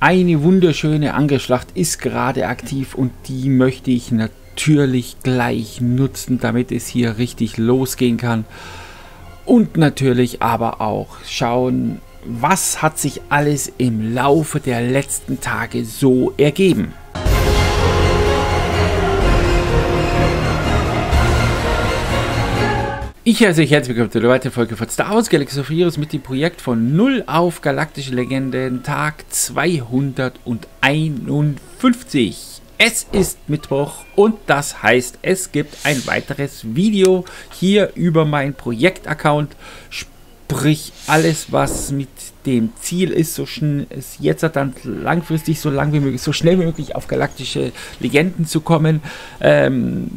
Eine wunderschöne Angelschlacht ist gerade aktiv und die möchte ich natürlich gleich nutzen, damit es hier richtig losgehen kann. Und natürlich aber auch schauen, was hat sich alles im Laufe der letzten Tage so ergeben. Ich heiße euch herzlich willkommen zu der weiteren Folge von Star Wars Galaxy of Heroes mit dem Projekt von 0 auf Galaktische Legenden Tag 251. Es ist Mittwoch und das heißt, es gibt ein weiteres Video hier über meinen Projekt-Account. Sprich, alles was mit dem Ziel ist, so ist jetzt dann langfristig so lang wie möglich, so schnell wie möglich auf galaktische Legenden zu kommen. Ähm,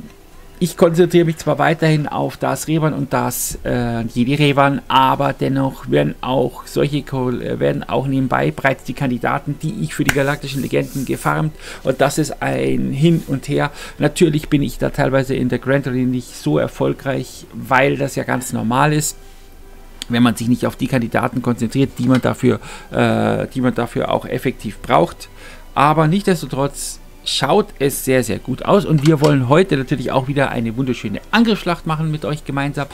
ich konzentriere mich zwar weiterhin auf das Revan und das äh, Jedi Revan, aber dennoch werden auch solche äh, werden auch nebenbei bereits die Kandidaten, die ich für die galaktischen Legenden gefarmt und das ist ein Hin und Her. Natürlich bin ich da teilweise in der Grand Arena nicht so erfolgreich, weil das ja ganz normal ist wenn man sich nicht auf die Kandidaten konzentriert, die man dafür, äh, die man dafür auch effektiv braucht. Aber nichtsdestotrotz schaut es sehr, sehr gut aus. Und wir wollen heute natürlich auch wieder eine wunderschöne Angriffsschlacht machen mit euch gemeinsam.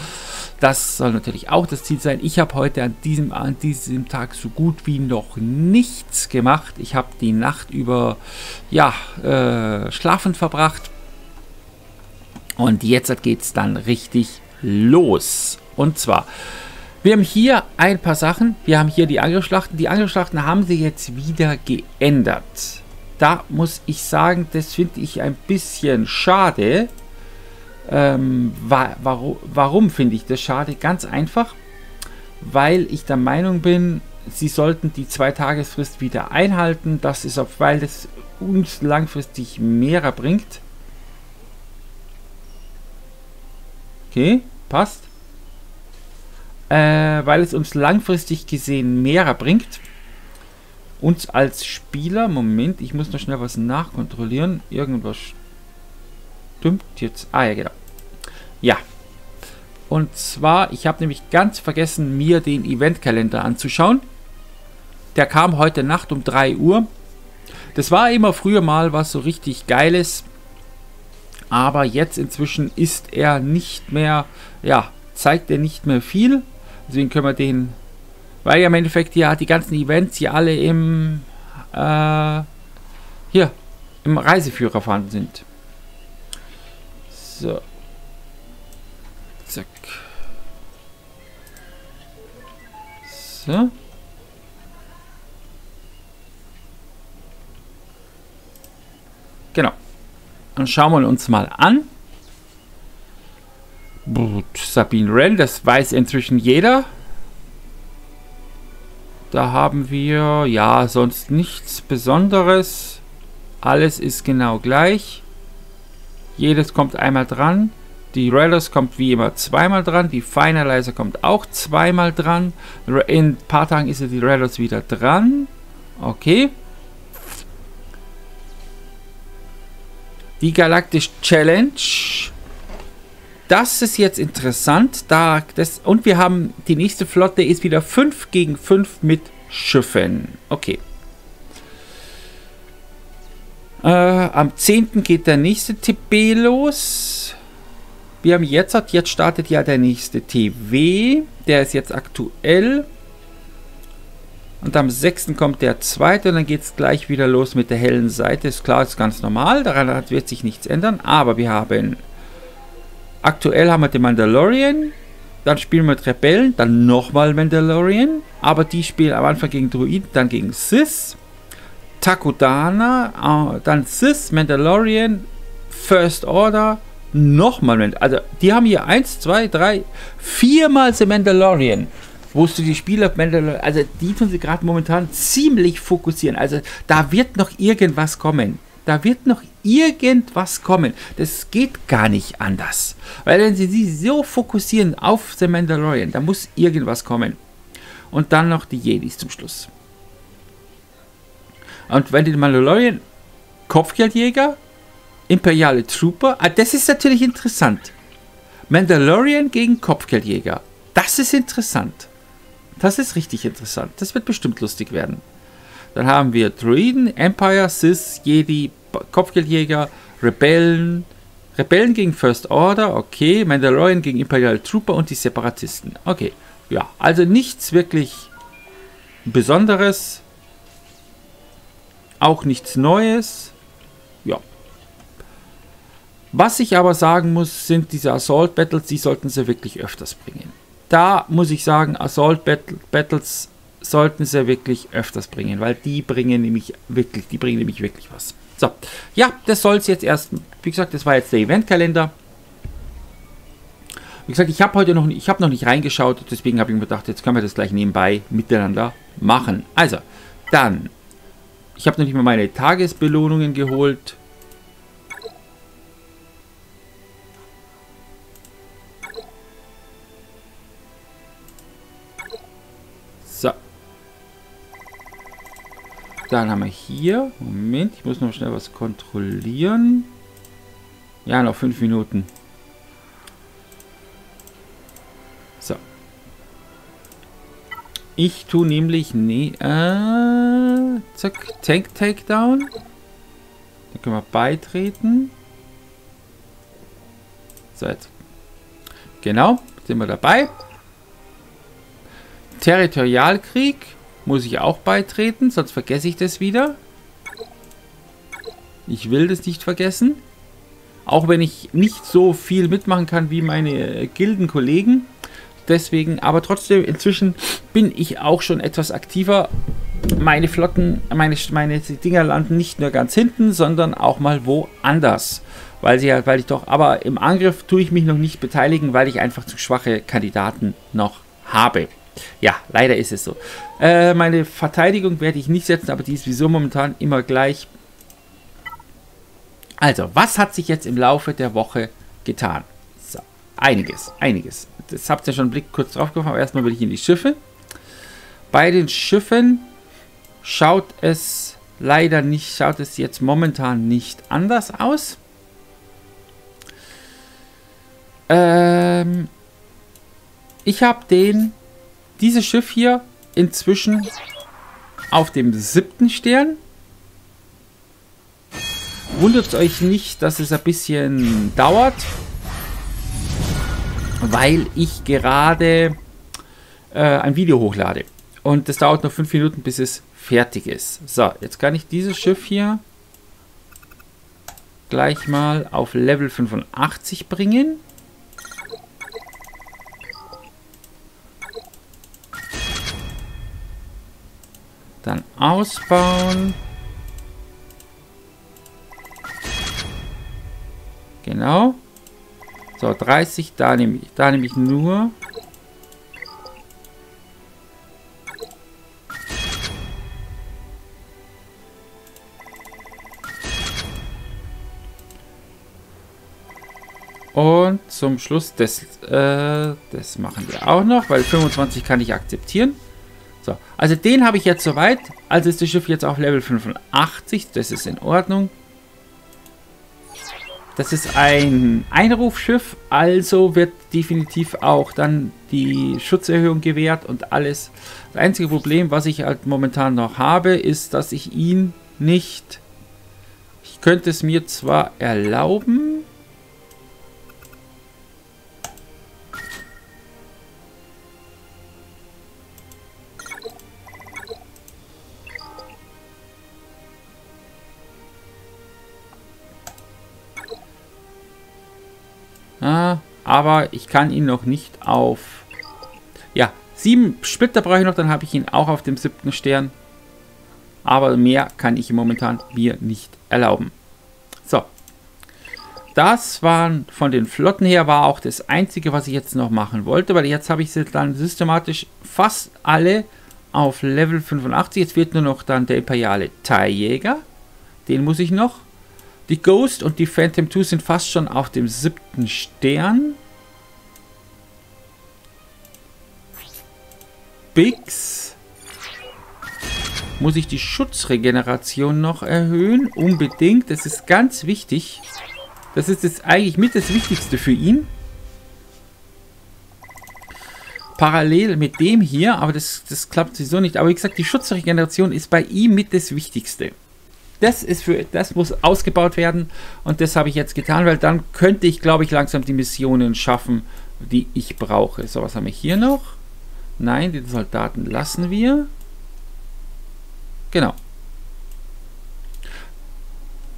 Das soll natürlich auch das Ziel sein. Ich habe heute an diesem, an diesem Tag so gut wie noch nichts gemacht. Ich habe die Nacht über ja, äh, schlafend verbracht. Und jetzt geht es dann richtig los. Und zwar, wir haben hier ein paar Sachen. Wir haben hier die Angriffsschlachten. Die Angriffsschlachten haben sie jetzt wieder geändert da muss ich sagen, das finde ich ein bisschen schade. Ähm, wa warum warum finde ich das schade? Ganz einfach, weil ich der Meinung bin, sie sollten die Zwei-Tagesfrist wieder einhalten. Das ist auch, weil das uns langfristig mehr bringt. Okay, passt. Äh, weil es uns langfristig gesehen mehr bringt uns als Spieler, Moment, ich muss noch schnell was nachkontrollieren. Irgendwas stimmt jetzt. Ah ja, genau. Ja. Und zwar, ich habe nämlich ganz vergessen, mir den Eventkalender anzuschauen. Der kam heute Nacht um 3 Uhr. Das war immer früher mal was so richtig Geiles. Aber jetzt inzwischen ist er nicht mehr, ja, zeigt er nicht mehr viel. Deswegen können wir den weil ja im Endeffekt ja die ganzen Events hier alle im äh, hier im Reiseführer vorhanden sind. So. Zack. So. Genau. Dann schauen wir uns mal an. Sabine Wren, das weiß inzwischen jeder. Da haben wir, ja, sonst nichts Besonderes. Alles ist genau gleich. Jedes kommt einmal dran. Die Railers kommt wie immer zweimal dran. Die Finalizer kommt auch zweimal dran. In ein paar Tagen ist die Railers wieder dran. Okay. Die Galactic Challenge das ist jetzt interessant. Da, das, und wir haben die nächste Flotte ist wieder 5 gegen 5 mit Schiffen. Okay. Äh, am 10. geht der nächste TB los. Wir haben jetzt, jetzt startet ja der nächste TW. Der ist jetzt aktuell. Und am 6. kommt der zweite und dann geht es gleich wieder los mit der hellen Seite. Ist klar, ist ganz normal, daran wird sich nichts ändern. Aber wir haben Aktuell haben wir den Mandalorian, dann spielen wir mit Rebellen, dann nochmal Mandalorian, aber die spielen am Anfang gegen Druiden, dann gegen Sith, Takodana, äh, dann Sith, Mandalorian, First Order, nochmal, also die haben hier 1, 2, 3, viermal The Mandalorian du die Spieler, also die tun sie gerade momentan ziemlich fokussieren. Also da wird noch irgendwas kommen. Da wird noch irgendwas kommen. Das geht gar nicht anders. Weil wenn sie sich so fokussieren auf The Mandalorian, da muss irgendwas kommen. Und dann noch die Jedis zum Schluss. Und wenn die Mandalorian Kopfgeldjäger, imperiale Trooper, ah, das ist natürlich interessant. Mandalorian gegen Kopfgeldjäger. Das ist interessant. Das ist richtig interessant. Das wird bestimmt lustig werden. Dann haben wir Druiden, Empire, Sith, Jedi, Kopfgeldjäger, Rebellen, Rebellen gegen First Order, okay, Mandalorian gegen Imperial Trooper und die Separatisten. Okay, ja, also nichts wirklich Besonderes, auch nichts Neues. Ja. Was ich aber sagen muss, sind diese Assault Battles, die sollten sie wirklich öfters bringen. Da muss ich sagen, Assault Battles sollten sie wirklich öfters bringen, weil die bringen nämlich wirklich, die bringen nämlich wirklich was. So, ja, das soll es jetzt erst, wie gesagt, das war jetzt der Eventkalender. Wie gesagt, ich habe heute noch, ich habe noch nicht reingeschaut, deswegen habe ich mir gedacht, jetzt können wir das gleich nebenbei miteinander machen. Also, dann, ich habe noch nicht mal meine Tagesbelohnungen geholt. Dann haben wir hier, Moment, ich muss noch schnell was kontrollieren. Ja, noch fünf Minuten. So. Ich tue nämlich, nee, äh, zack, Tank Takedown. Dann können wir beitreten. So, jetzt. Genau, sind wir dabei. Territorialkrieg. Muss ich auch beitreten, sonst vergesse ich das wieder. Ich will das nicht vergessen. Auch wenn ich nicht so viel mitmachen kann wie meine Gildenkollegen. Deswegen, aber trotzdem, inzwischen bin ich auch schon etwas aktiver. Meine Flotten, meine, meine Dinger landen nicht nur ganz hinten, sondern auch mal woanders. Weil sie weil ich doch, aber im Angriff tue ich mich noch nicht beteiligen, weil ich einfach zu schwache Kandidaten noch habe. Ja, leider ist es so. Äh, meine Verteidigung werde ich nicht setzen, aber die ist sowieso momentan immer gleich. Also, was hat sich jetzt im Laufe der Woche getan? So, einiges, einiges. Das habt ihr schon einen Blick kurz drauf geworfen, aber erstmal will ich in die Schiffe. Bei den Schiffen schaut es leider nicht, schaut es jetzt momentan nicht anders aus. Ähm, ich habe den dieses Schiff hier inzwischen auf dem siebten Stern. Wundert euch nicht, dass es ein bisschen dauert, weil ich gerade äh, ein Video hochlade. Und das dauert noch fünf Minuten, bis es fertig ist. So, jetzt kann ich dieses Schiff hier gleich mal auf Level 85 bringen. Dann ausbauen. Genau. So, 30, da nehme ich, da nehme ich nur. Und zum Schluss, das, äh, das machen wir auch noch, weil 25 kann ich akzeptieren. So, also den habe ich jetzt soweit. Also ist das Schiff jetzt auf Level 85. Das ist in Ordnung. Das ist ein Einrufschiff, also wird definitiv auch dann die Schutzerhöhung gewährt und alles. Das einzige Problem, was ich halt momentan noch habe, ist, dass ich ihn nicht... Ich könnte es mir zwar erlauben, aber ich kann ihn noch nicht auf... Ja, sieben Splitter brauche ich noch, dann habe ich ihn auch auf dem siebten Stern. Aber mehr kann ich momentan mir nicht erlauben. So. Das waren von den Flotten her, war auch das Einzige, was ich jetzt noch machen wollte, weil jetzt habe ich sie dann systematisch fast alle auf Level 85. Jetzt wird nur noch dann der imperiale Teiljäger. Den muss ich noch. Die Ghost und die Phantom 2 sind fast schon auf dem siebten Stern. Bix. Muss ich die Schutzregeneration noch erhöhen? Unbedingt. Das ist ganz wichtig. Das ist jetzt eigentlich mit das Wichtigste für ihn. parallel mit dem hier, aber das, das klappt sowieso nicht. Aber wie gesagt, die Schutzregeneration ist bei ihm mit das Wichtigste. Das, ist für, das muss ausgebaut werden und das habe ich jetzt getan, weil dann könnte ich, glaube ich, langsam die Missionen schaffen, die ich brauche. So, was haben wir hier noch? Nein, die Soldaten lassen wir. Genau.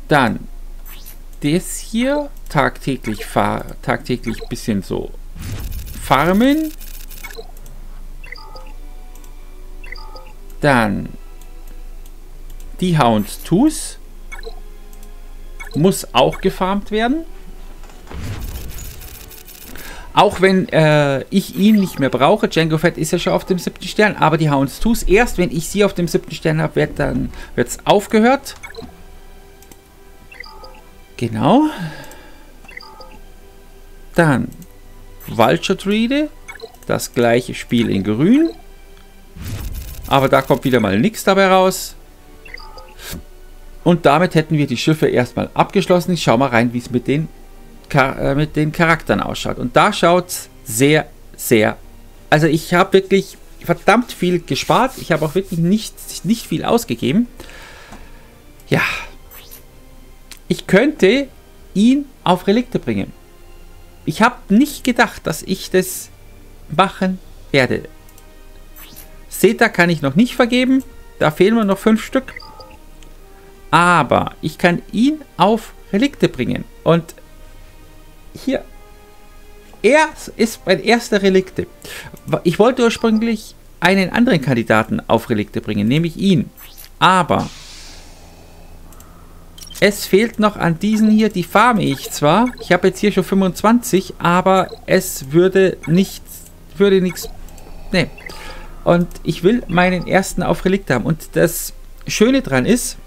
Dann das hier tagtäglich tagtäglich bisschen so farmen. Dann die Houndstooth muss auch gefarmt werden. Auch wenn äh, ich ihn nicht mehr brauche. Django Fett ist ja schon auf dem siebten Stern, aber die Houndstooth, erst wenn ich sie auf dem siebten Stern habe, wird dann wird's aufgehört. Genau. Dann Vulture Druide. Das gleiche Spiel in grün. Aber da kommt wieder mal nichts dabei raus. Und damit hätten wir die Schiffe erstmal abgeschlossen. Ich schaue mal rein, wie es mit den, mit den Charakteren ausschaut. Und da schaut es sehr, sehr... Also ich habe wirklich verdammt viel gespart. Ich habe auch wirklich nicht, nicht viel ausgegeben. Ja. Ich könnte ihn auf Relikte bringen. Ich habe nicht gedacht, dass ich das machen werde. Seta kann ich noch nicht vergeben. Da fehlen mir noch fünf Stück. Aber ich kann ihn auf Relikte bringen. Und hier, er ist mein erster Relikte. Ich wollte ursprünglich einen anderen Kandidaten auf Relikte bringen, nämlich ihn. Aber es fehlt noch an diesen hier, die farme ich zwar. Ich habe jetzt hier schon 25, aber es würde nichts, würde nichts, ne. Und ich will meinen ersten auf Relikte haben. Und das Schöne dran ist,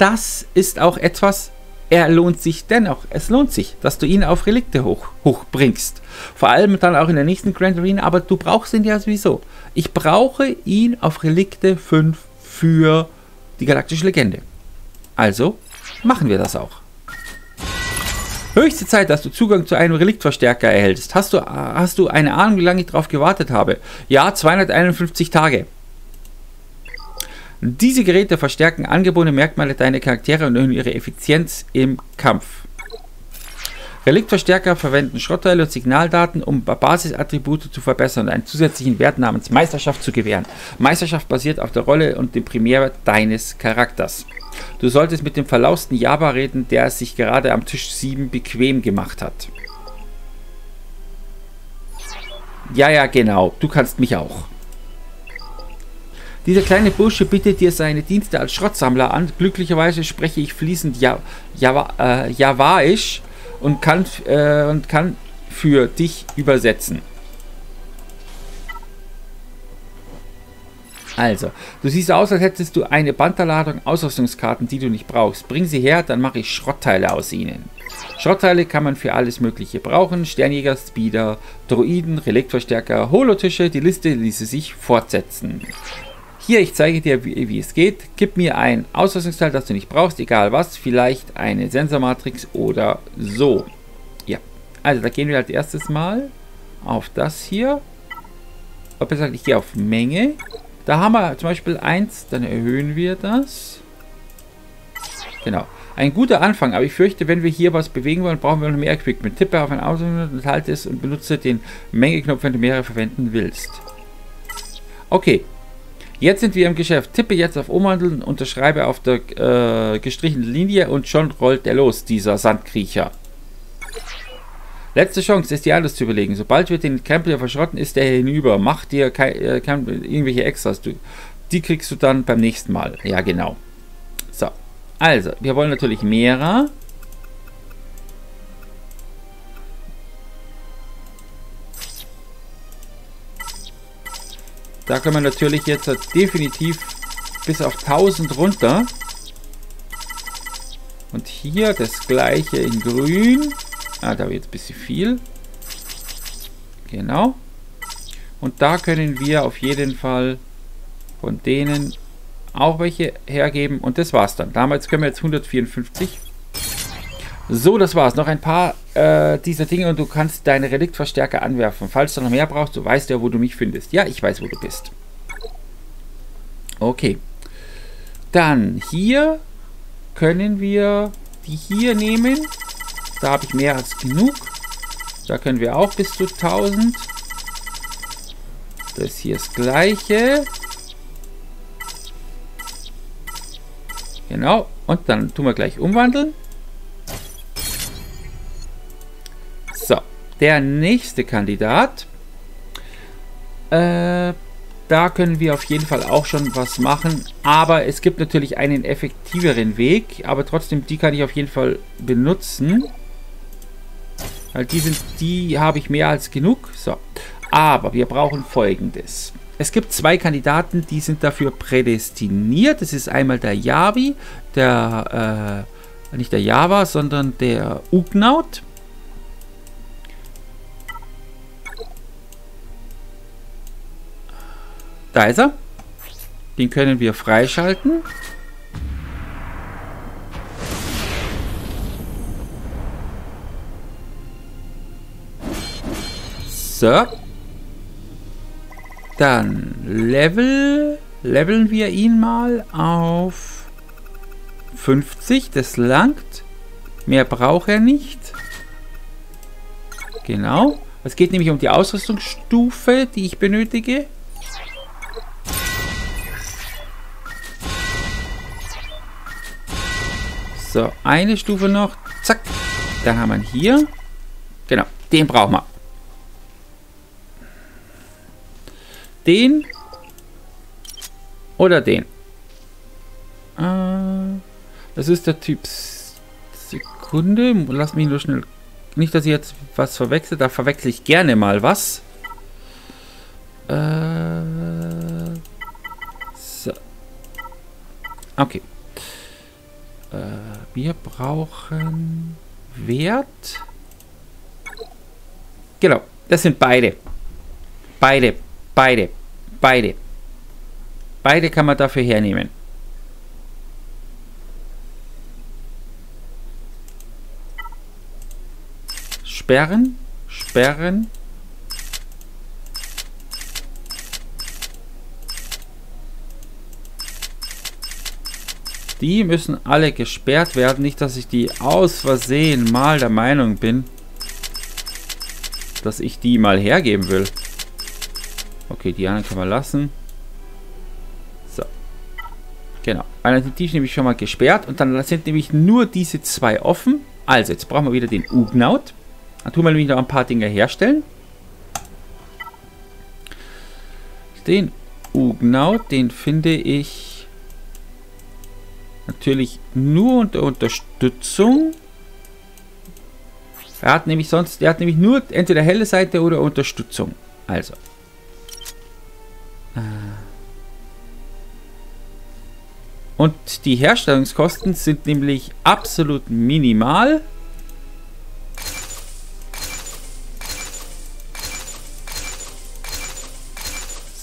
das ist auch etwas, er lohnt sich dennoch. Es lohnt sich, dass du ihn auf Relikte hoch, hochbringst. Vor allem dann auch in der nächsten Grand Arena, aber du brauchst ihn ja sowieso. Ich brauche ihn auf Relikte 5 für die galaktische Legende. Also machen wir das auch. Höchste Zeit, dass du Zugang zu einem Reliktverstärker erhältst. Hast du, hast du eine Ahnung, wie lange ich darauf gewartet habe? Ja, 251 Tage. Diese Geräte verstärken angeborene Merkmale deiner Charaktere und erhöhen ihre Effizienz im Kampf. Reliktverstärker verwenden Schrottteile und Signaldaten, um Basisattribute zu verbessern und einen zusätzlichen Wert namens Meisterschaft zu gewähren. Meisterschaft basiert auf der Rolle und dem Primärwert deines Charakters. Du solltest mit dem verlausten Java reden, der es sich gerade am Tisch 7 bequem gemacht hat. Ja, ja, genau. Du kannst mich auch. Dieser kleine Bursche bietet dir seine Dienste als Schrottsammler an. Glücklicherweise spreche ich fließend ja, Java, äh, Javaisch und kann, äh, und kann für dich übersetzen. Also, du siehst aus, als hättest du eine Banterladung Ausrüstungskarten, die du nicht brauchst. Bring sie her, dann mache ich Schrottteile aus ihnen. Schrottteile kann man für alles Mögliche brauchen. Sternjäger, Speeder, Droiden, Reliktverstärker, Holotische. Die Liste ließe sich fortsetzen. Hier, ich zeige dir, wie, wie, es geht. Gib mir ein Ausrüstungsteil, das du nicht brauchst, egal was. Vielleicht eine Sensormatrix oder so. Ja, also da gehen wir als erstes mal auf das hier. Oder besser gesagt, ich gehe auf Menge. Da haben wir zum Beispiel eins, dann erhöhen wir das. Genau. Ein guter Anfang, aber ich fürchte, wenn wir hier was bewegen wollen, brauchen wir noch mehr Equipment. Tippe auf ein Ausrüstung, halte es und benutze den Menge-Knopf, wenn du mehrere verwenden willst. Okay, Jetzt sind wir im Geschäft. Tippe jetzt auf Umwandeln, unterschreibe auf der äh, gestrichenen Linie und schon rollt er los, dieser Sandkriecher. Letzte Chance, ist dir alles zu überlegen. Sobald wir den Krempel verschrotten, ist er hinüber. Mach dir äh, kein, irgendwelche Extras. Du, die kriegst du dann beim nächsten Mal. Ja, genau. So. Also, wir wollen natürlich mehrer. Da können wir natürlich jetzt definitiv bis auf 1000 runter. Und hier das gleiche in grün. Ah, da wird ein bisschen viel. Genau. Und da können wir auf jeden Fall von denen auch welche hergeben. Und das war's dann. Damals können wir jetzt 154. So, das war's. Noch ein paar äh, dieser Dinge und du kannst deine Reliktverstärker anwerfen. Falls du noch mehr brauchst, du weißt ja, wo du mich findest. Ja, ich weiß, wo du bist. Okay. Dann hier können wir die hier nehmen. Da habe ich mehr als genug. Da können wir auch bis zu 1000. Das hier ist das gleiche. Genau. Und dann tun wir gleich umwandeln. Der nächste Kandidat. Äh, da können wir auf jeden Fall auch schon was machen. Aber es gibt natürlich einen effektiveren Weg. Aber trotzdem, die kann ich auf jeden Fall benutzen. Weil die die habe ich mehr als genug. So. Aber wir brauchen folgendes. Es gibt zwei Kandidaten, die sind dafür prädestiniert. Das ist einmal der Yavi, der, äh, nicht der Java, sondern der Ugnaut. Da ist er. Den können wir freischalten. So. Dann Level. Leveln wir ihn mal auf 50. Das langt. Mehr braucht er nicht. Genau. Es geht nämlich um die Ausrüstungsstufe, die ich benötige. So, eine Stufe noch. Zack. Dann haben wir hier. Genau, den brauchen wir. Den. Oder den. Äh, das ist der Typ Sekunde. Lass mich nur schnell... Nicht, dass ich jetzt was verwechsel. Da verwechsel ich gerne mal was. Äh, so. Okay. Äh, wir brauchen Wert. Genau, das sind beide. Beide, beide, beide. Beide kann man dafür hernehmen. Sperren, sperren, Die müssen alle gesperrt werden. Nicht, dass ich die aus Versehen mal der Meinung bin, dass ich die mal hergeben will. Okay, die anderen kann man lassen. So. Genau. Dann sind die nämlich schon mal gesperrt. Und dann sind nämlich nur diese zwei offen. Also, jetzt brauchen wir wieder den Ugnaut. Dann tun wir nämlich noch ein paar Dinge herstellen. Den Ugnaut, den finde ich Natürlich nur unter Unterstützung. Er hat nämlich sonst, er hat nämlich nur entweder helle Seite oder Unterstützung. Also. Äh. Und die Herstellungskosten sind nämlich absolut minimal.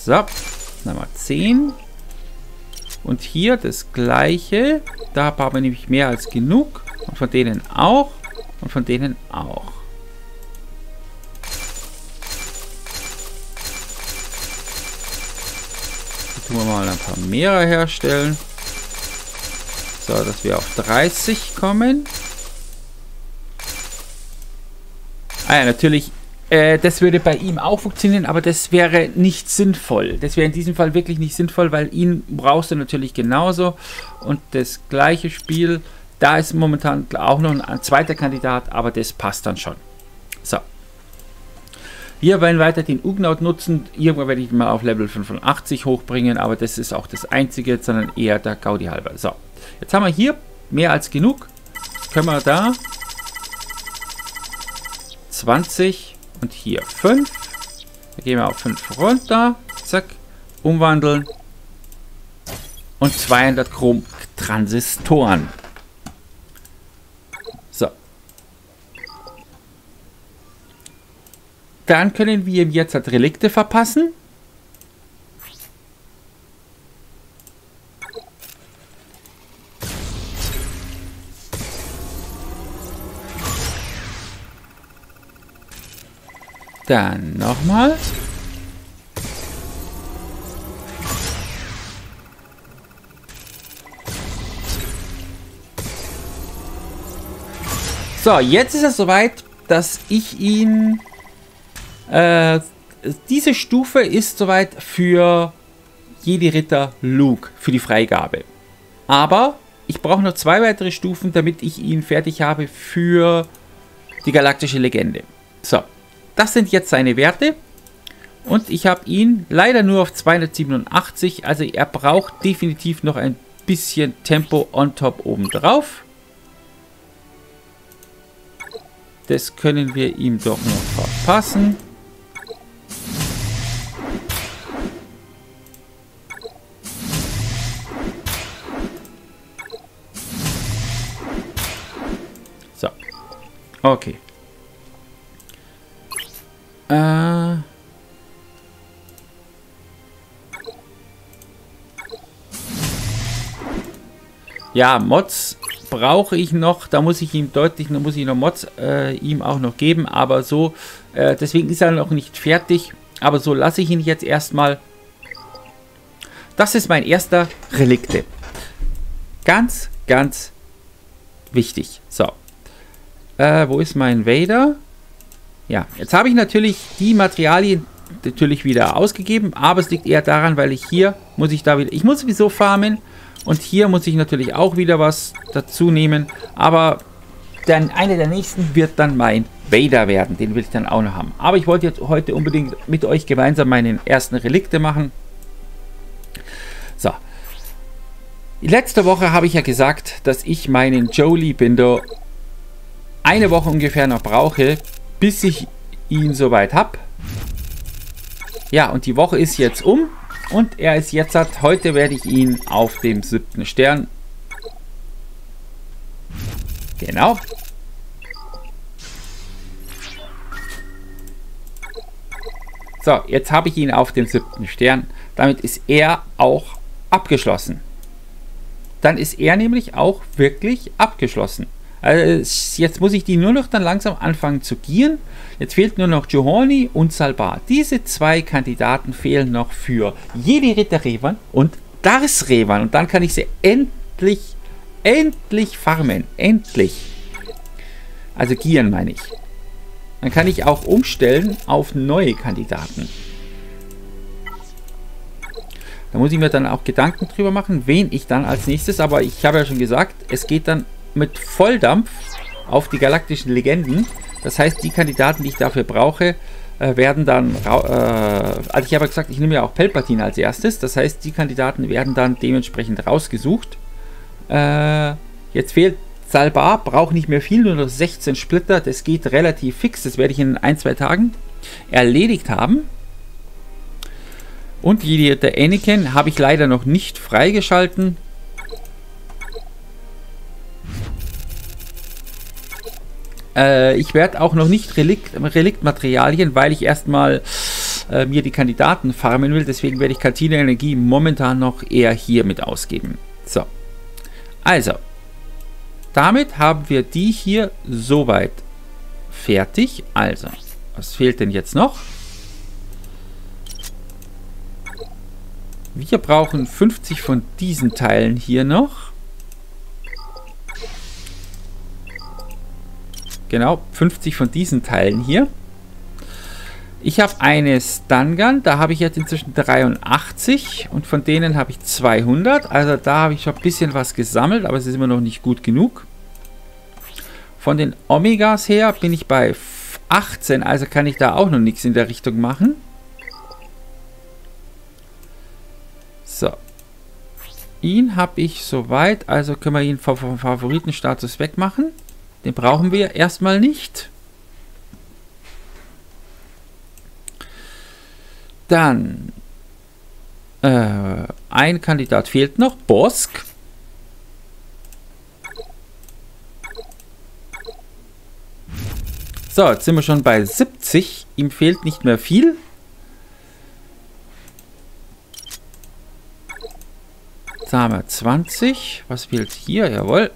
So, nochmal 10. Und hier das gleiche. Da haben wir nämlich mehr als genug. Und von denen auch. Und von denen auch. Hier tun wir mal ein paar mehrere herstellen. So, dass wir auf 30 kommen. Ah ja, natürlich äh, das würde bei ihm auch funktionieren, aber das wäre nicht sinnvoll. Das wäre in diesem Fall wirklich nicht sinnvoll, weil ihn brauchst du natürlich genauso. Und das gleiche Spiel, da ist momentan auch noch ein zweiter Kandidat, aber das passt dann schon. So. Wir werden weiter den Ugnaut nutzen. Irgendwann werde ich ihn mal auf Level 85 hochbringen, aber das ist auch das einzige, sondern eher der Gaudi halber. So, jetzt haben wir hier mehr als genug. Können wir da 20 und hier 5. Da gehen wir auf 5 runter. Zack. Umwandeln. Und 200 Chrom-Transistoren. So. Dann können wir ihm jetzt Relikte verpassen. Dann nochmal. So, jetzt ist es soweit, dass ich ihn... Äh, diese Stufe ist soweit für Jedi Ritter Luke, für die Freigabe. Aber ich brauche noch zwei weitere Stufen, damit ich ihn fertig habe für die galaktische Legende. So, das sind jetzt seine Werte. Und ich habe ihn leider nur auf 287. Also er braucht definitiv noch ein bisschen Tempo on top oben drauf. Das können wir ihm doch noch verpassen. So. Okay. Äh... Ja, Mods brauche ich noch, da muss ich ihm deutlich, da muss ich noch Mods äh, ihm auch noch geben, aber so, äh, deswegen ist er noch nicht fertig, aber so lasse ich ihn jetzt erstmal. Das ist mein erster Relikte. Ganz, ganz wichtig. So. Äh, wo ist mein Vader? Ja, jetzt habe ich natürlich die Materialien natürlich wieder ausgegeben, aber es liegt eher daran, weil ich hier muss ich da wieder, ich muss sowieso farmen, und hier muss ich natürlich auch wieder was dazu nehmen. Aber dann eine der nächsten wird dann mein Vader werden. Den will ich dann auch noch haben. Aber ich wollte jetzt heute unbedingt mit euch gemeinsam meinen ersten Relikte machen. So. Letzte Woche habe ich ja gesagt, dass ich meinen Jolie Binder eine Woche ungefähr noch brauche, bis ich ihn soweit habe. Ja, und die Woche ist jetzt um. Und er ist jetzt hat, heute werde ich ihn auf dem siebten Stern. Genau. So, jetzt habe ich ihn auf dem siebten Stern. Damit ist er auch abgeschlossen. Dann ist er nämlich auch wirklich abgeschlossen. Also jetzt muss ich die nur noch dann langsam anfangen zu gieren. Jetzt fehlt nur noch Johorni und Salbar. Diese zwei Kandidaten fehlen noch für Jedi Ritter Revan und Dars Revan. Und dann kann ich sie endlich, endlich farmen. Endlich. Also gieren meine ich. Dann kann ich auch umstellen auf neue Kandidaten. Da muss ich mir dann auch Gedanken drüber machen, wen ich dann als nächstes, aber ich habe ja schon gesagt, es geht dann mit Volldampf auf die galaktischen Legenden. Das heißt, die Kandidaten, die ich dafür brauche, äh, werden dann, äh, also ich habe gesagt, ich nehme ja auch Palpatine als erstes. Das heißt, die Kandidaten werden dann dementsprechend rausgesucht. Äh, jetzt fehlt Salbar, braucht nicht mehr viel, nur noch 16 Splitter. Das geht relativ fix. Das werde ich in ein, zwei Tagen erledigt haben. Und die, der Anakin habe ich leider noch nicht freigeschalten. Äh, ich werde auch noch nicht Relikt, Reliktmaterialien, weil ich erstmal äh, mir die Kandidaten farmen will. Deswegen werde ich Kantine Energie momentan noch eher hier mit ausgeben. So. Also. Damit haben wir die hier soweit fertig. Also, was fehlt denn jetzt noch? Wir brauchen 50 von diesen Teilen hier noch. Genau, 50 von diesen Teilen hier. Ich habe eine Stun da habe ich jetzt inzwischen 83 und von denen habe ich 200. Also da habe ich schon ein bisschen was gesammelt, aber es ist immer noch nicht gut genug. Von den Omegas her bin ich bei 18, also kann ich da auch noch nichts in der Richtung machen. So. Ihn habe ich soweit, also können wir ihn vom Favoritenstatus wegmachen. Den brauchen wir erstmal nicht. Dann äh, ein Kandidat fehlt noch, Bosk. So, jetzt sind wir schon bei 70. Ihm fehlt nicht mehr viel. Jetzt haben wir 20. Was fehlt hier? Jawohl.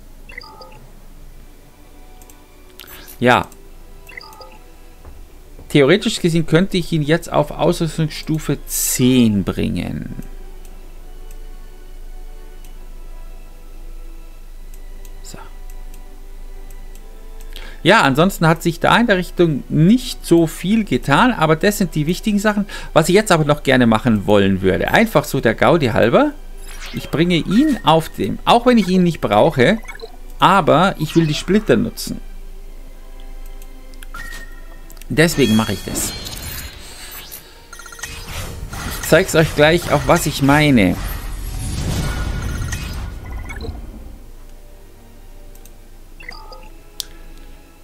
Theoretisch gesehen könnte ich ihn jetzt auf Ausrüstungsstufe 10 bringen. So. Ja, ansonsten hat sich da in der Richtung nicht so viel getan, aber das sind die wichtigen Sachen. Was ich jetzt aber noch gerne machen wollen würde, einfach so der Gaudi halber. Ich bringe ihn auf dem, auch wenn ich ihn nicht brauche, aber ich will die Splitter nutzen. Deswegen mache ich das. Ich zeige es euch gleich, auch was ich meine.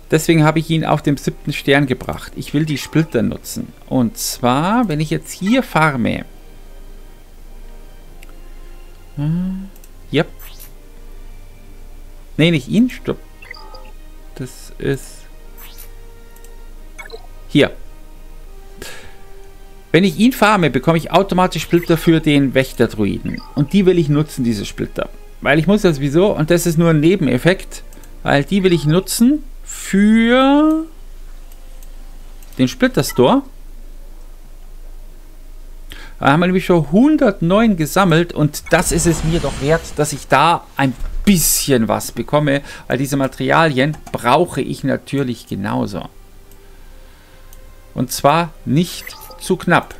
Deswegen habe ich ihn auf dem siebten Stern gebracht. Ich will die Splitter nutzen. Und zwar, wenn ich jetzt hier farme. Hm, yep. Ne, nicht ihn. Stopp. Das ist... Hier. Wenn ich ihn farme, bekomme ich automatisch Splitter für den Wächterdruiden. Und die will ich nutzen, diese Splitter. Weil ich muss das wieso, und das ist nur ein Nebeneffekt, weil die will ich nutzen für den Splitter Store. Da haben wir nämlich schon 109 gesammelt und das ist es mir doch wert, dass ich da ein bisschen was bekomme, weil diese Materialien brauche ich natürlich genauso. Und zwar nicht zu knapp.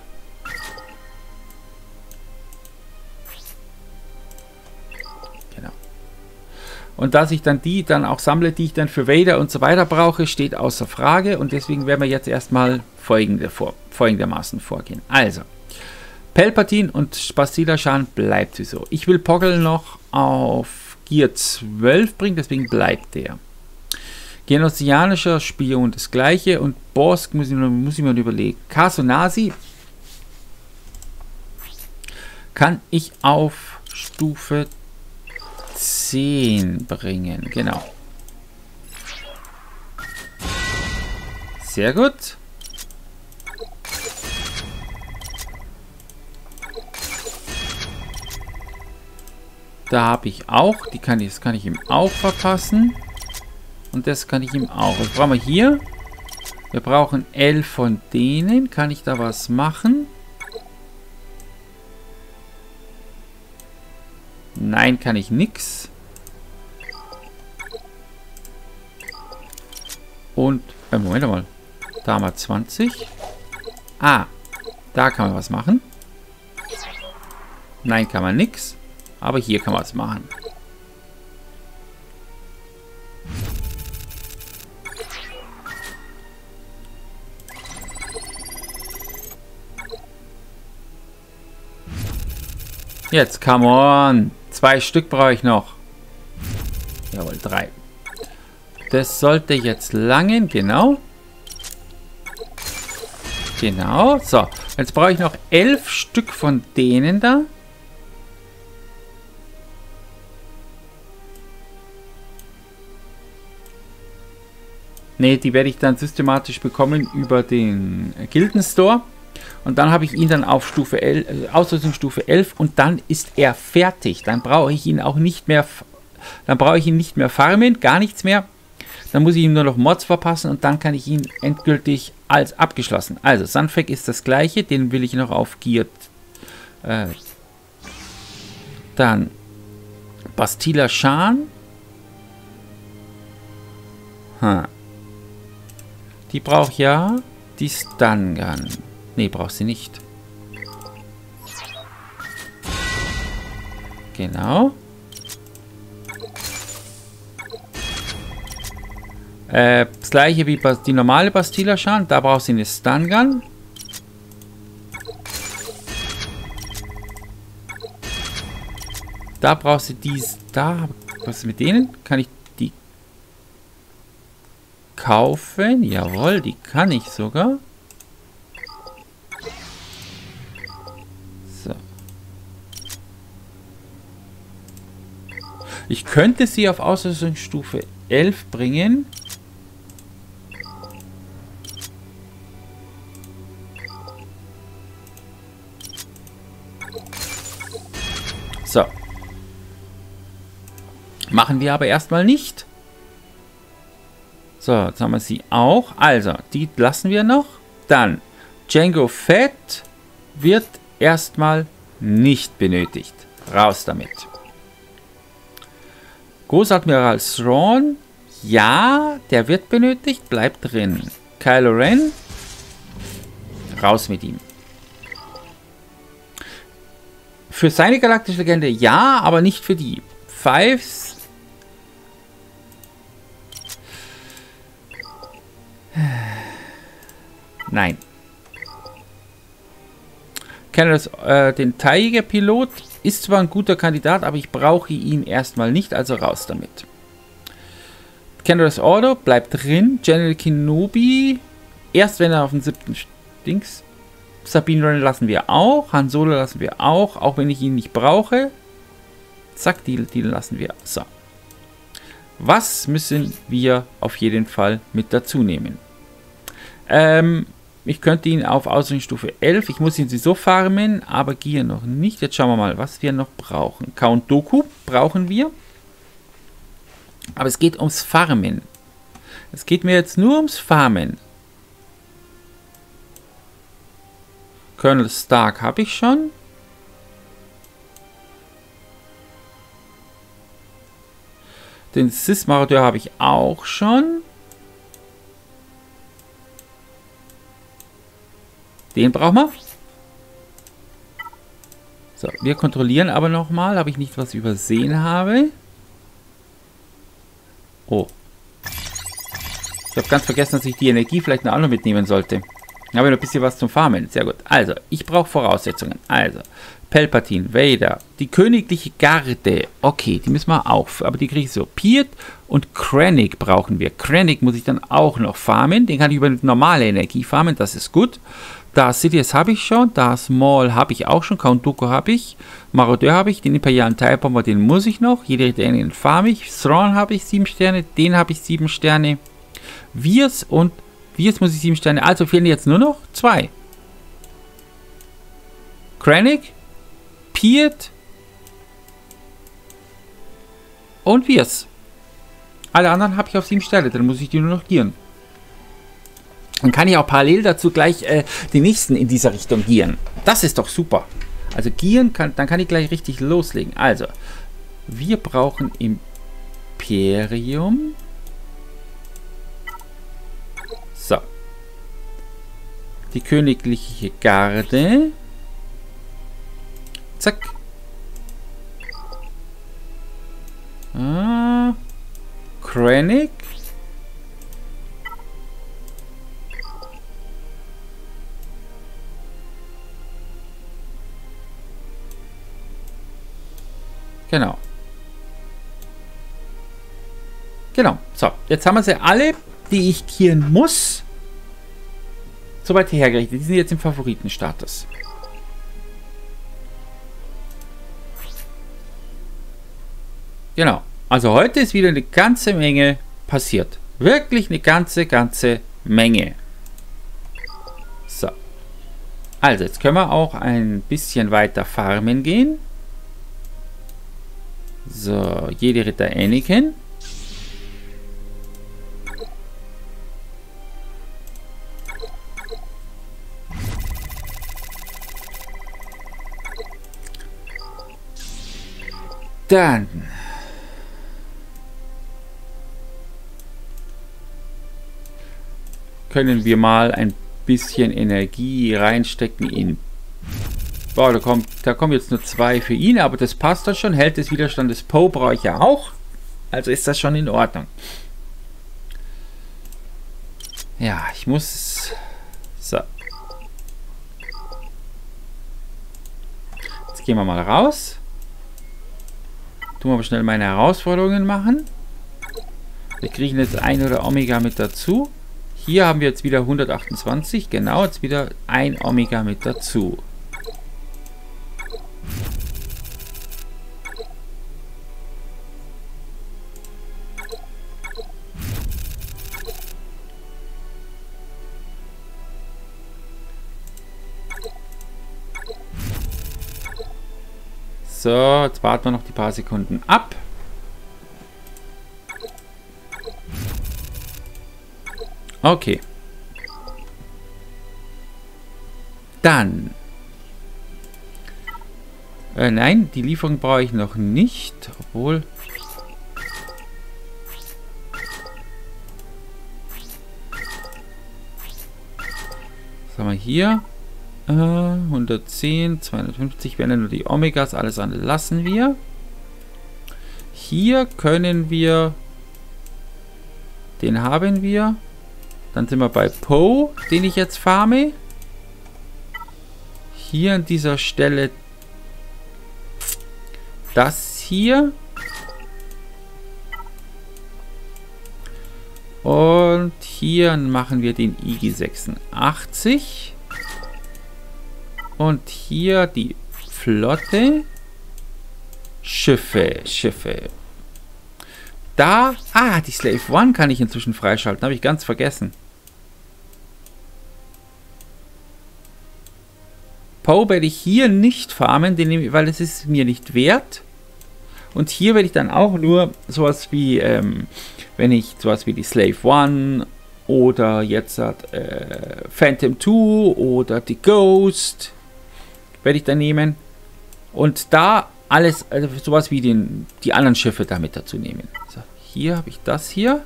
Genau. Und dass ich dann die dann auch sammle, die ich dann für Vader und so weiter brauche, steht außer Frage. Und deswegen werden wir jetzt erstmal folgende vor, folgendermaßen vorgehen. Also, Palpatine und Spastila-Schan bleibt wie so. Ich will Poggle noch auf Gear 12 bringen, deswegen bleibt der. Genosianischer Spion das gleiche und Borsk muss ich, muss ich mir überlegen. Kasonasi kann ich auf Stufe 10 bringen. Genau. Sehr gut. Da habe ich auch, die kann ich, das kann ich ihm auch verpassen. Und das kann ich ihm auch. Was brauchen wir hier? Wir brauchen elf von denen. Kann ich da was machen? Nein, kann ich nichts. Und, äh, Moment mal. Da haben wir 20. Ah, da kann man was machen. Nein, kann man nichts. Aber hier kann man was machen. Jetzt, come on. Zwei Stück brauche ich noch. Jawohl, drei. Das sollte jetzt langen, genau. Genau, so. Jetzt brauche ich noch elf Stück von denen da. Ne, die werde ich dann systematisch bekommen über den Gildenstore. Und dann habe ich ihn dann auf Stufe 11, äh, Ausrüstungsstufe 11 und dann ist er fertig. Dann brauche ich ihn auch nicht mehr, dann brauche ich ihn nicht mehr farmen, gar nichts mehr. Dann muss ich ihm nur noch Mods verpassen und dann kann ich ihn endgültig als abgeschlossen. Also Sunfake ist das gleiche, den will ich noch auf Gear. Äh, dann Bastila Shan. Hm. Die braucht ja die Stun Gun. Nee, braucht sie nicht. Genau. Äh, das gleiche wie die normale Bastilla-Schaden. Da braucht sie eine Stun Gun. Da braucht sie dies. Da. Was ist mit denen? Kann ich kaufen. Jawohl, die kann ich sogar. Ich könnte sie auf Ausrüstungsstufe 11 bringen. So. Machen wir aber erstmal nicht. So, jetzt haben wir sie auch. Also, die lassen wir noch. Dann Django Fett wird erstmal nicht benötigt. Raus damit. Großadmiral Thrawn, ja, der wird benötigt, bleibt drin. Kylo Ren, raus mit ihm. Für seine galaktische Legende ja, aber nicht für die. Fives. Nein. Canadas, äh, den Tiger-Pilot ist zwar ein guter Kandidat, aber ich brauche ihn erstmal nicht, also raus damit. Canadas Order bleibt drin. General Kenobi, erst wenn er auf den siebten Dings Sabine Wren lassen wir auch. Han Solo lassen wir auch, auch wenn ich ihn nicht brauche. Zack, die, die lassen wir. So. Was müssen wir auf jeden Fall mit dazu nehmen? Ähm, ich könnte ihn auf Ausrüstungsstufe 11. Ich muss ihn sowieso farmen, aber gehe noch nicht. Jetzt schauen wir mal, was wir noch brauchen. Count Doku brauchen wir. Aber es geht ums Farmen. Es geht mir jetzt nur ums Farmen. Colonel Stark habe ich schon. Den Sis-Marodeur habe ich auch schon. Den brauchen wir. So, wir kontrollieren aber nochmal, ob ich nicht was übersehen habe. Oh. Ich habe ganz vergessen, dass ich die Energie vielleicht noch auch mitnehmen sollte. Habe noch ein bisschen was zum Farmen. Sehr gut. Also, ich brauche Voraussetzungen. Also, Palpatine, Vader, die königliche Garde. Okay, die müssen wir auch. Aber die kriege ich so. Piet und Krennic brauchen wir. Krennic muss ich dann auch noch farmen. Den kann ich über normale Energie farmen. Das ist gut. Da Sidious habe ich schon. Da Maul habe ich auch schon. Count Dooku habe ich. Marodeur habe ich. Den imperialen Teilbomber, den muss ich noch. Jede den farme ich. Thrawn habe ich sieben Sterne. Den habe ich sieben Sterne. Virs und jetzt muss ich sieben Sterne. Also fehlen jetzt nur noch zwei. Krennic, Piet und Wirs. Alle anderen habe ich auf sieben Sterne. Dann muss ich die nur noch gieren. Dann kann ich auch parallel dazu gleich äh, die nächsten in dieser Richtung gieren. Das ist doch super. Also gieren, kann, dann kann ich gleich richtig loslegen. Also, wir brauchen Imperium. So. Die königliche Garde. Zack. Ah. Krennic. Genau. Genau. So, jetzt haben wir sie alle die ich kieren muss, soweit hergerichtet. Die sind jetzt im Favoritenstatus. Genau. Also heute ist wieder eine ganze Menge passiert. Wirklich eine ganze, ganze Menge. So. Also, jetzt können wir auch ein bisschen weiter farmen gehen. So, jede Ritter Anakin. Dann können wir mal ein bisschen Energie reinstecken in... Boah, da, kommt, da kommen jetzt nur zwei für ihn, aber das passt doch schon. Hält des Widerstandes Poe brauche ich ja auch. Also ist das schon in Ordnung. Ja, ich muss... So. Jetzt gehen wir mal raus. Tun wir aber schnell meine Herausforderungen machen. Wir kriegen jetzt ein oder Omega mit dazu. Hier haben wir jetzt wieder 128. Genau, jetzt wieder ein Omega mit dazu. So, jetzt warten wir noch die paar Sekunden ab. Okay. Dann. Äh, nein, die Lieferung brauche ich noch nicht. Obwohl. Was haben wir hier? Äh, 110, 250 werden nur die Omegas, alles andere lassen wir. Hier können wir, den haben wir. Dann sind wir bei Poe, den ich jetzt farme. Hier an dieser Stelle das hier. Und hier machen wir den IG86. Und hier die Flotte. Schiffe, Schiffe. Da, ah, die Slave One kann ich inzwischen freischalten. Habe ich ganz vergessen. Poe werde ich hier nicht farmen, weil es ist mir nicht wert. Und hier werde ich dann auch nur sowas wie, ähm, wenn ich sowas wie die Slave One oder jetzt äh, Phantom 2 oder die Ghost werde ich dann nehmen. Und da alles, also sowas wie den, die anderen Schiffe damit dazu nehmen. So, hier habe ich das hier.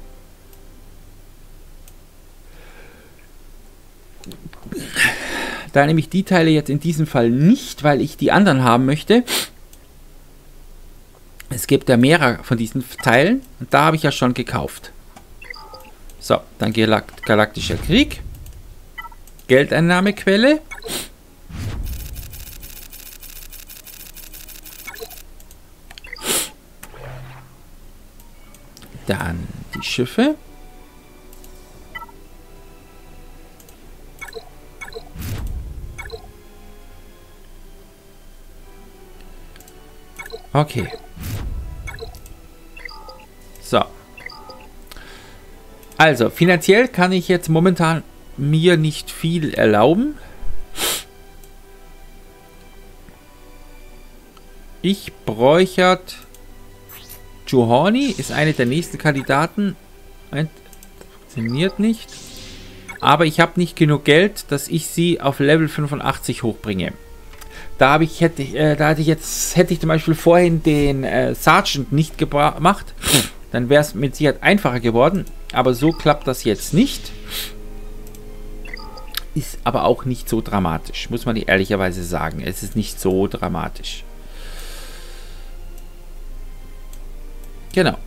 Da nehme ich die Teile jetzt in diesem Fall nicht, weil ich die anderen haben möchte. Es gibt ja mehrere von diesen Teilen und da habe ich ja schon gekauft. So, dann Galakt Galaktischer Krieg. Geldeinnahmequelle. Dann die Schiffe. Okay. So. Also, finanziell kann ich jetzt momentan mir nicht viel erlauben. Ich bräuchert Johorny ist eine der nächsten Kandidaten. Funktioniert nicht. Aber ich habe nicht genug Geld, dass ich sie auf Level 85 hochbringe. Da habe ich, hätte ich, äh, da hatte ich jetzt, hätte ich zum Beispiel vorhin den äh, Sergeant nicht gemacht dann wäre es mit Sicherheit einfacher geworden. Aber so klappt das jetzt nicht. Ist aber auch nicht so dramatisch, muss man ehrlicherweise sagen. Es ist nicht so dramatisch. Genau.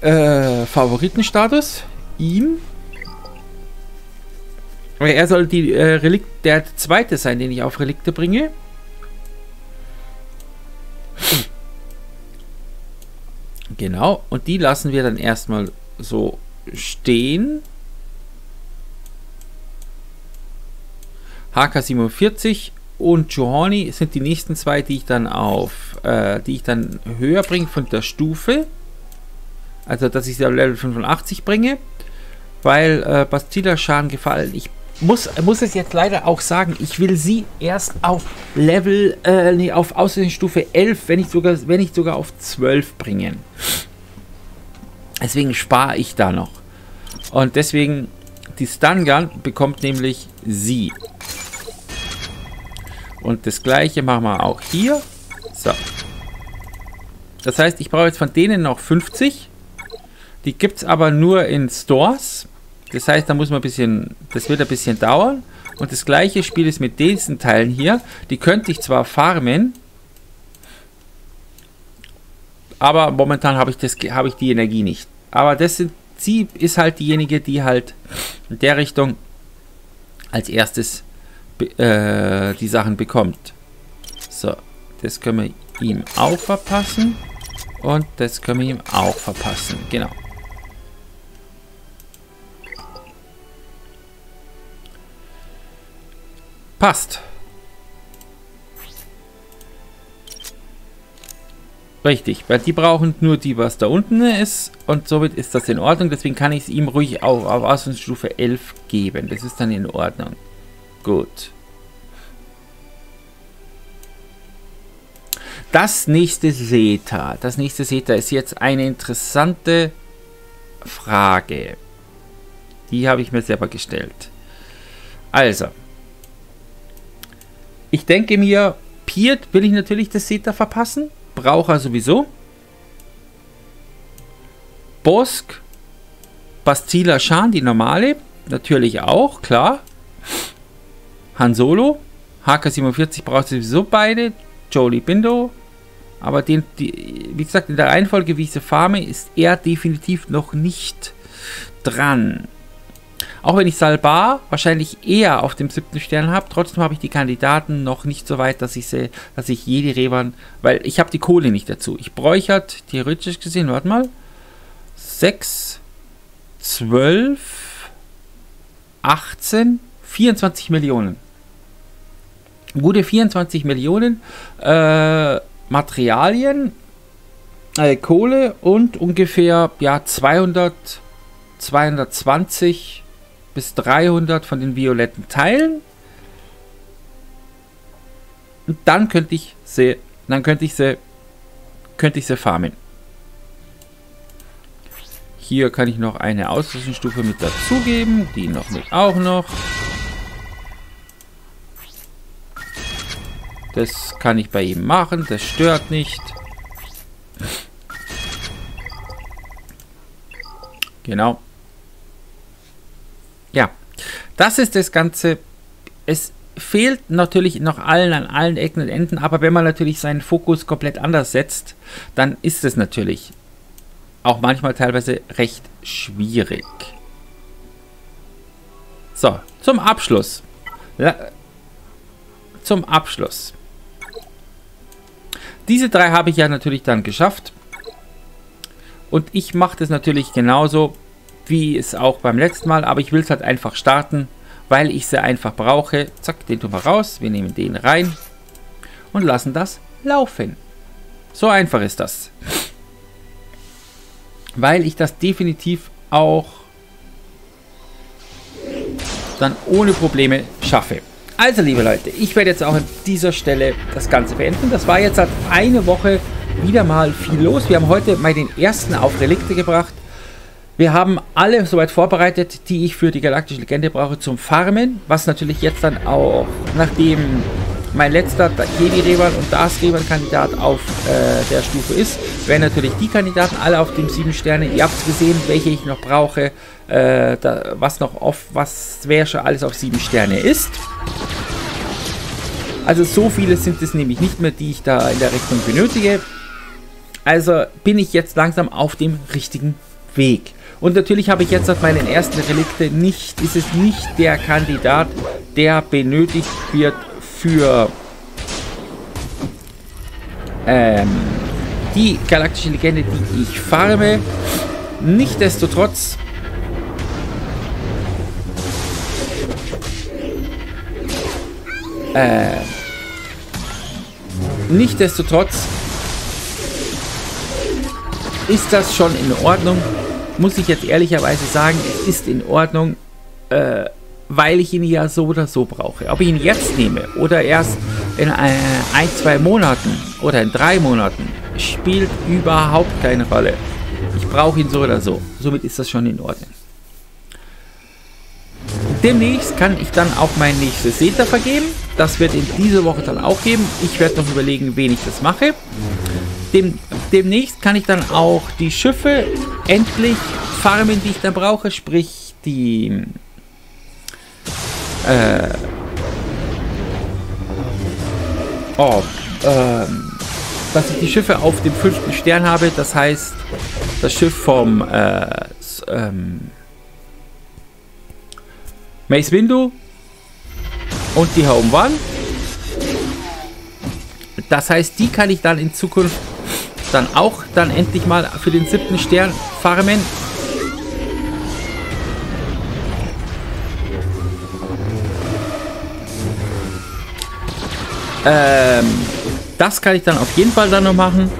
Äh, Favoritenstatus. Ihm. Er soll die äh, Relikt, der zweite sein, den ich auf Relikte bringe. Genau, und die lassen wir dann erstmal so stehen. HK47 und Johorny sind die nächsten zwei, die ich dann auf, äh, die ich dann höher bringe von der Stufe. Also, dass ich sie auf Level 85 bringe. Weil äh, Bastilla Schaden gefallen. Ich muss, muss es jetzt leider auch sagen, ich will sie erst auf Level, äh, nee, auf Auslösungsstufe 11, wenn nicht sogar, wenn nicht sogar auf 12 bringen. Deswegen spare ich da noch. Und deswegen, die Stun Gun bekommt nämlich sie. Und das gleiche machen wir auch hier. So. Das heißt, ich brauche jetzt von denen noch 50. Die gibt es aber nur in Stores. Das heißt, da muss man ein bisschen, das wird ein bisschen dauern. Und das gleiche Spiel ist mit diesen Teilen hier. Die könnte ich zwar farmen, aber momentan habe ich, das, habe ich die Energie nicht. Aber das sind, sie ist halt diejenige, die halt in der Richtung als erstes äh, die Sachen bekommt. So, das können wir ihm auch verpassen. Und das können wir ihm auch verpassen. Genau. Passt. Richtig, weil die brauchen nur die, was da unten ist und somit ist das in Ordnung. Deswegen kann ich es ihm ruhig auf, auf Ausbildungsstufe 11 geben. Das ist dann in Ordnung. Gut. Das nächste SETA. Das nächste SETA ist jetzt eine interessante Frage. Die habe ich mir selber gestellt. Also. Ich denke mir, Piet will ich natürlich das Seta verpassen. Brauche er sowieso. Bosk, Bastila Shan, die normale. Natürlich auch, klar. Han Solo. HK47 braucht sowieso beide. Jolie Bindo. Aber den, die, wie gesagt, in der Reihenfolge, wie ich sie farme, ist er definitiv noch nicht dran. Auch wenn ich Salbar wahrscheinlich eher auf dem siebten Stern habe, trotzdem habe ich die Kandidaten noch nicht so weit, dass ich sie, dass ich jede Revan, weil ich habe die Kohle nicht dazu. Ich bräuchte theoretisch gesehen, warte mal, 6, 12, 18, 24 Millionen. Gute 24 Millionen äh, Materialien, äh, Kohle und ungefähr ja 200, 220 bis 300 von den violetten Teilen. Und dann könnte ich sie, dann könnte ich sie, könnte ich sie farmen. Hier kann ich noch eine Ausrüstungsstufe mit dazugeben, die noch mit auch noch. Das kann ich bei ihm machen, das stört nicht. Genau. Ja, das ist das Ganze. Es fehlt natürlich noch allen an allen Ecken und Enden, aber wenn man natürlich seinen Fokus komplett anders setzt, dann ist es natürlich auch manchmal teilweise recht schwierig. So, zum Abschluss. Zum Abschluss. Diese drei habe ich ja natürlich dann geschafft. Und ich mache das natürlich genauso wie es auch beim letzten Mal, aber ich will es halt einfach starten, weil ich sie einfach brauche. Zack, den tun wir raus, wir nehmen den rein und lassen das laufen. So einfach ist das. Weil ich das definitiv auch dann ohne Probleme schaffe. Also, liebe Leute, ich werde jetzt auch an dieser Stelle das Ganze beenden. Das war jetzt seit eine Woche wieder mal viel los. Wir haben heute mal den ersten auf Relikte gebracht. Wir haben alle soweit vorbereitet, die ich für die galaktische Legende brauche zum Farmen, was natürlich jetzt dann auch, nachdem mein letzter Jedi-Revan und Darth-Revan-Kandidat auf äh, der Stufe ist, werden natürlich die Kandidaten alle auf dem 7 Sterne. Ihr habt gesehen, welche ich noch brauche, äh, da, was noch auf, was schon alles auf 7 Sterne ist. Also so viele sind es nämlich nicht mehr, die ich da in der Richtung benötige. Also bin ich jetzt langsam auf dem richtigen Weg. Und natürlich habe ich jetzt auf meinen ersten Relikte nicht, ist es nicht der Kandidat, der benötigt wird für ähm, die galaktische Legende, die ich farme. Nichtsdestotrotz äh, nichtsdestotrotz ist das schon in Ordnung. Muss ich jetzt ehrlicherweise sagen, es ist in Ordnung. Äh, weil ich ihn ja so oder so brauche. Ob ich ihn jetzt nehme oder erst in äh, ein, zwei Monaten oder in drei Monaten, spielt überhaupt keine Rolle. Ich brauche ihn so oder so. Somit ist das schon in Ordnung. Demnächst kann ich dann auch mein nächstes Seta vergeben. Das wird in dieser Woche dann auch geben. Ich werde noch überlegen, wen ich das mache. Dem, demnächst kann ich dann auch die Schiffe endlich farmen, die ich dann brauche. Sprich, die äh. Oh, ähm. Dass ich die Schiffe auf dem fünften Stern habe, das heißt, das Schiff vom, äh, ähm, Mace Windu und die Home One. Das heißt, die kann ich dann in Zukunft dann auch dann endlich mal für den siebten Stern farmen. Ähm, das kann ich dann auf jeden Fall dann noch machen.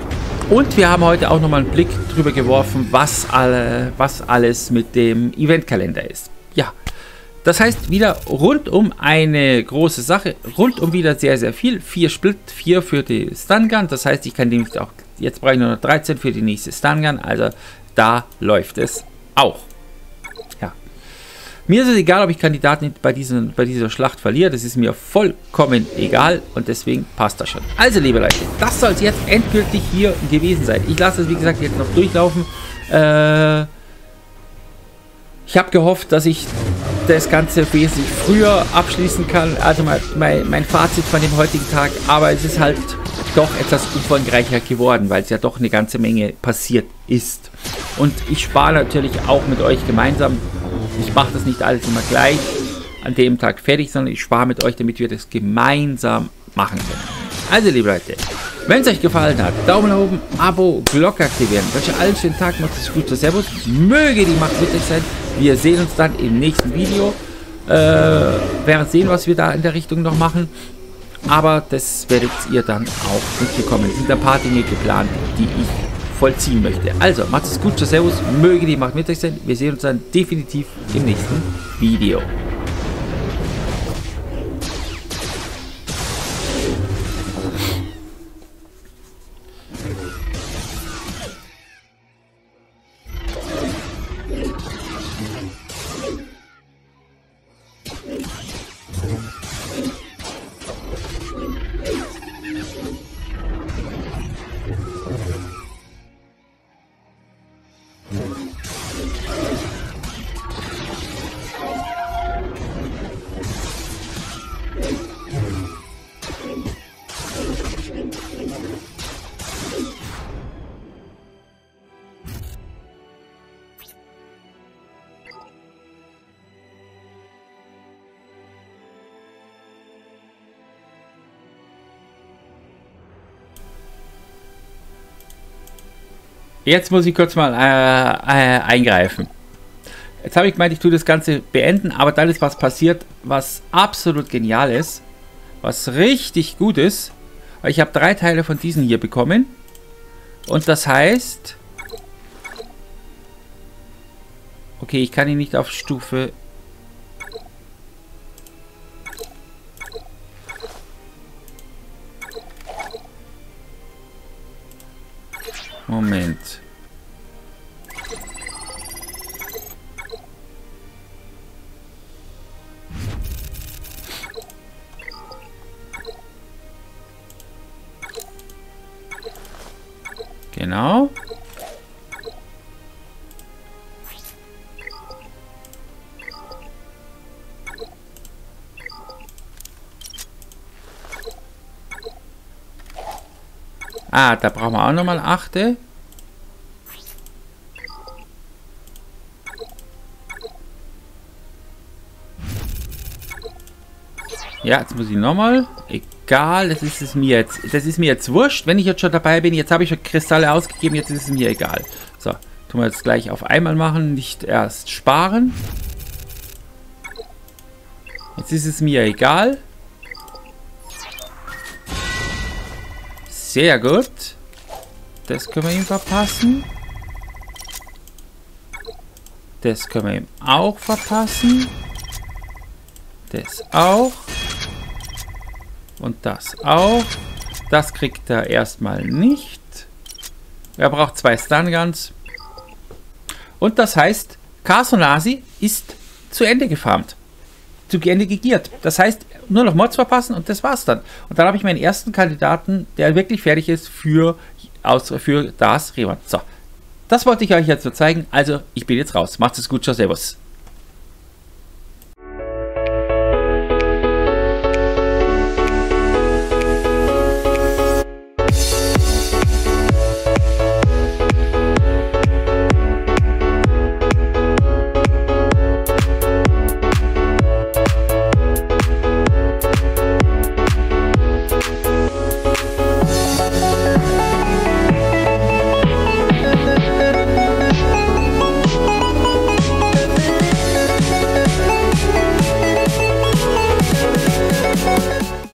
Und wir haben heute auch noch mal einen Blick drüber geworfen, was, alle, was alles mit dem Eventkalender ist. Ja, das heißt wieder rund um eine große Sache, rund um wieder sehr, sehr viel. Vier Split, vier für die Stun Gun. Das heißt, ich kann nämlich auch, jetzt brauche ich nur noch 13 für die nächste Stun Gun. Also da läuft es auch. Ja. Mir ist es egal, ob ich Kandidaten bei, diesen, bei dieser Schlacht verliere. Das ist mir vollkommen egal und deswegen passt das schon. Also, liebe Leute, das soll es jetzt endgültig hier gewesen sein. Ich lasse es, wie gesagt, jetzt noch durchlaufen. Äh, ich habe gehofft, dass ich das Ganze wesentlich früher abschließen kann. Also mein, mein, mein Fazit von dem heutigen Tag. Aber es ist halt doch etwas umfangreicher geworden, weil es ja doch eine ganze Menge passiert ist. Und ich spare natürlich auch mit euch gemeinsam ich mache das nicht alles immer gleich an dem Tag fertig, sondern ich spare mit euch, damit wir das gemeinsam machen können. Also, liebe Leute, wenn es euch gefallen hat, Daumen nach oben, Abo, Glocke aktivieren. Ich wünsche allen schönen Tag, macht es gut, Servus. Möge die Macht mit euch sein. Wir sehen uns dann im nächsten Video. Äh, werden sehen, was wir da in der Richtung noch machen. Aber das werdet ihr dann auch mitbekommen. Es sind ein paar Dinge geplant, die ich vollziehen möchte. Also, macht es gut, Servus, möge die Macht mit euch sein. Wir sehen uns dann definitiv im nächsten Video. Jetzt muss ich kurz mal äh, äh, eingreifen. Jetzt habe ich gemeint, ich tue das Ganze beenden, aber dann ist was passiert, was absolut genial ist. Was richtig gut ist. Ich habe drei Teile von diesen hier bekommen. Und das heißt... Okay, ich kann ihn nicht auf Stufe... Moment. Genau. Ah, da brauchen wir auch nochmal achte. Ja, jetzt muss ich nochmal egal, das ist es mir jetzt. Das ist mir jetzt wurscht, wenn ich jetzt schon dabei bin. Jetzt habe ich schon Kristalle ausgegeben, jetzt ist es mir egal. So, tun wir jetzt gleich auf einmal machen, nicht erst sparen. Jetzt ist es mir egal. Sehr gut. Das können wir ihm verpassen. Das können wir ihm auch verpassen. Das auch. Und das auch. Das kriegt er erstmal nicht. Er braucht zwei Stun Guns. Und das heißt, Kasonasi ist zu Ende gefarmt. Zu Ende gegiert. Das heißt, nur noch Mods verpassen und das war's dann. Und dann habe ich meinen ersten Kandidaten, der wirklich fertig ist für, aus, für das Rewan. So, das wollte ich euch jetzt so zeigen. Also, ich bin jetzt raus. Macht es gut. Ciao, servus.